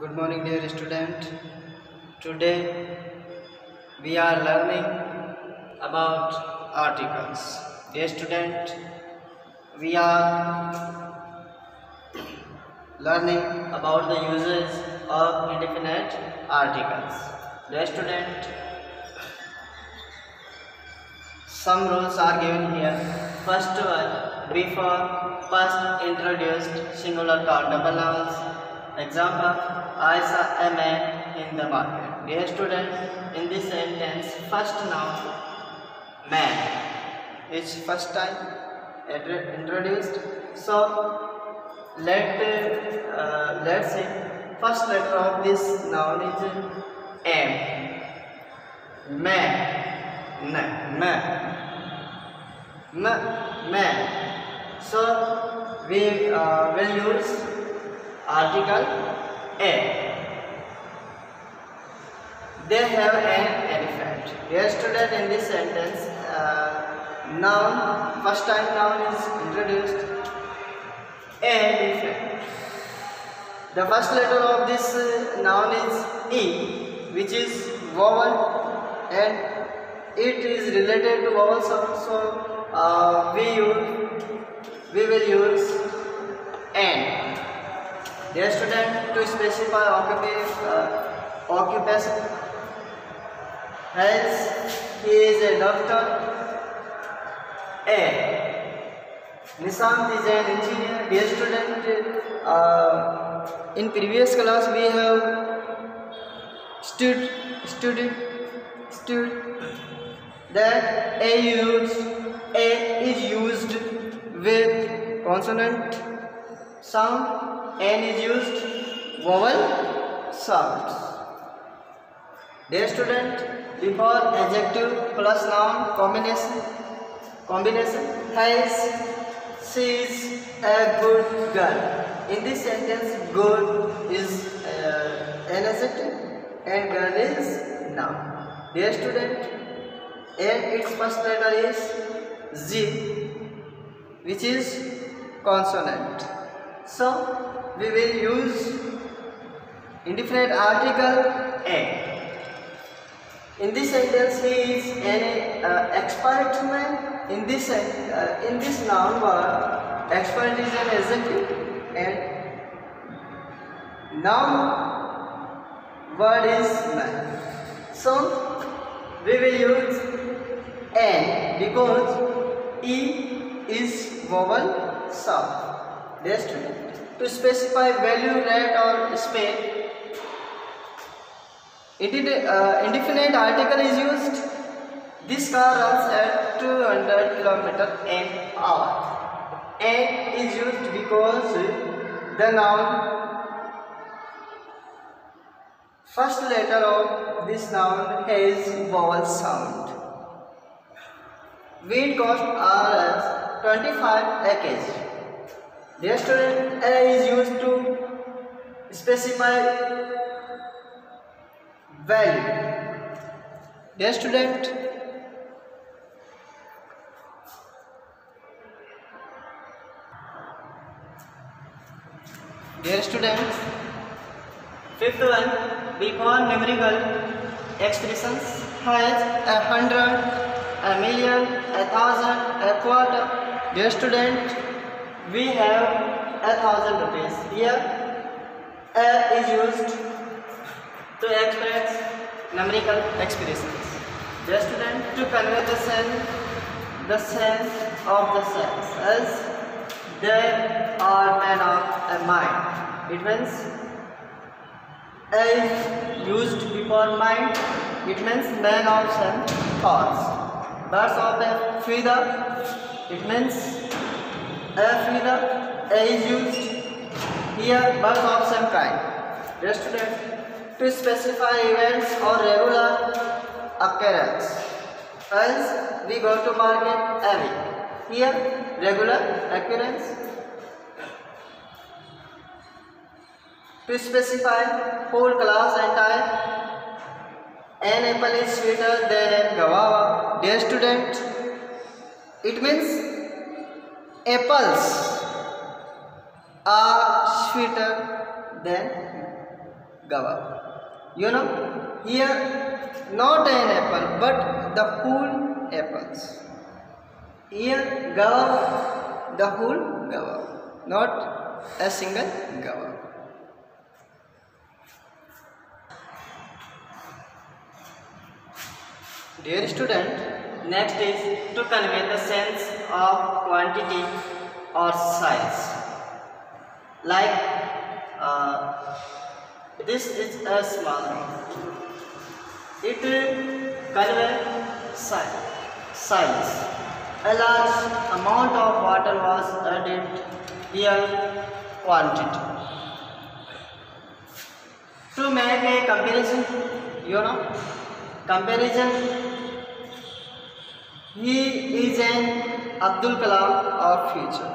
Good morning, dear student. Today we are learning about articles. Dear student, we are learning about the uses of indefinite articles. Dear student, some rules are given here. First one, before first introduced singular countable nouns. Example, I saw a man in the market. Dear student, in this sentence, first noun man is first time introduced. So let uh, let's say first letter of this noun is M. Man. Man. Man. Man. So we uh, will use article a. They have an elephant. Dear student, in this sentence, uh, noun, first time noun is introduced. Elephant. The first letter of this uh, noun is E, which is vowel, and it is related to vowel sound. So uh, we use, we will use N. Dear student, to specify uh, occupation, he is a doctor. A. Nishant is an engineer. Dear student, uh, in previous class we have stud, studied, stud that A used A is used with consonant sound N is used vowel sounds. Dear student, before adjective plus noun combination combination has she is a good girl. In this sentence, good is uh, an adjective and girl is noun. Dear student, and its first letter is Z, which is consonant. So we will use indefinite article A. In this sentence, he is an uh, expert man. In this uh, in this noun word, expert is an adjective, and noun word is man. So we will use n because e is vowel sound. Dear student, to specify value, rate, or Indi- uh, indefinite article is used. This car runs at 200 km an hour. And is used because the noun first letter of this noun has vowel sound. Wheat cost as 25 a kg. Dear student, A is used to specify value. Dear student, dear students, fifth one, we before numerical expressions has a hundred, a million, a thousand, a quarter. Dear student, we have a thousand rupees. Here, a is used to express numerical expressions. The student to convey the sense, the sense of the sense as they are men of a mind. It means as used before mind, it means man of some thoughts. Birds of a feather, it means a feather, a is used here some kind. Dear student, to specify events or regular occurrence. Else we go to market week. Here regular occurrence. To specify whole class and time. An apple is sweeter than a guava. Dear student, it means apples are sweeter than Gava. You know, here not an apple but the whole apples. Here Gava, the whole Gava, not a single Gava. Dear student, next is to convey the sense of quantity or size. Like uh, this is a small. It will size. size. A large amount of water was added here quantity. To make a comparison, you know, comparison he is an Abdul Kalam of future.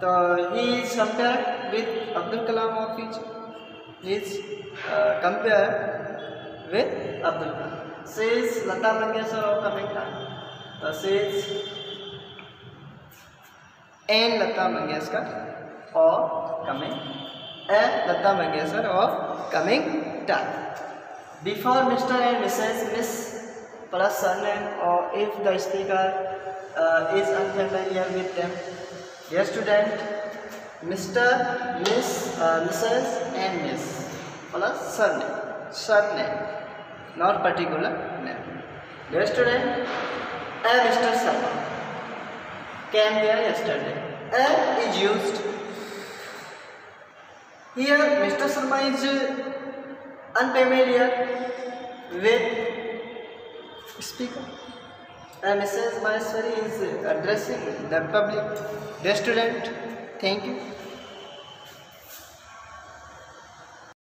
So he is compared with Abdul Kalam of future. He is uh, compared with Abdul Kalam. Says Lata Mangeshkar of coming time. So says and Lata Mangeshkar of coming and Lata Mangeshkar of coming time. Before Mr. and Mrs. Miss plus surname or if the speaker uh, is unfamiliar with them. Dear student, Mr., Miss, uh, Mrs. and Miss plus surname, surname, not particular name. Dear student, a Mr. Sharma came here yesterday. A is used. Here Mr. Sharma is unfamiliar with speaker. And Mrs. Maheshwari is addressing the public. Dear student, thank you.